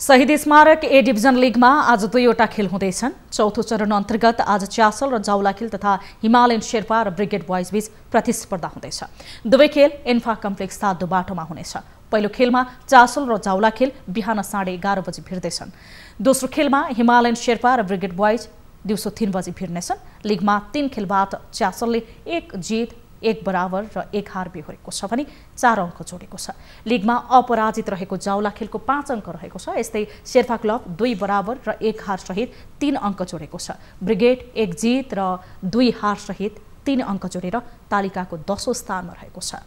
शहीद स्मारक A division लिगमा आज दुईवटा खेल हुँदैछन्। चौथो चरण अन्तर्गत आज च्यासल र जाउलाखेल तथा हिमालयन शेर्पा र ब्रिगेड बोइज बीच प्रतिस्पर्धा हुँदैछ। दुवै खेल एन्फा कम्प्लेक्स साधु बाटोमा हुनेछ। पहिलो खेलमा चासल र जाउलाखेल बिहान साढे एघार बजी भिड्दैछन्। दोस्रो खेलमा हिमालयन शेर्पा र ब्रिगेड बोइज दिउँसो तिन बजी भिड्नेछन्। लिगमा तीन खेलबाट च्यासलले एक जित एक बराबर र एक हार बिहोरेको छ भने चार अङ्क जोडेको छ। लिगमा अपराजित रहेको जाउला खेलको पाँच अङ्क रहेको छ। यस्तै शेर्पा क्लब दुई बराबर र एक हार सहित तीन अङ्क जोडेको छ। ब्रिगेड एक जित र दुई हार सहित तीन अङ्क जोडेर तालिकाको दसौँ स्थानमा रहेको छ।